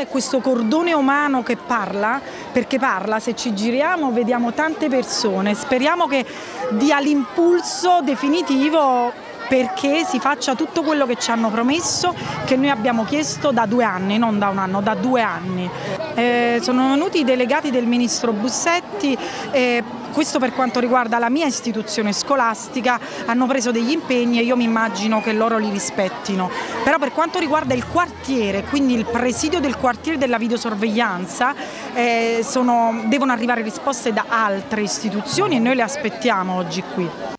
è questo cordone umano che parla, perché parla, se ci giriamo vediamo tante persone, speriamo che dia l'impulso definitivo perché si faccia tutto quello che ci hanno promesso, che noi abbiamo chiesto da due anni, non da un anno, da due anni. Eh, sono venuti i delegati del ministro Bussetti, eh, questo per quanto riguarda la mia istituzione scolastica, hanno preso degli impegni e io mi immagino che loro li rispettino. Però per quanto riguarda il quartiere, quindi il presidio del quartiere della videosorveglianza, eh, sono, devono arrivare risposte da altre istituzioni e noi le aspettiamo oggi qui.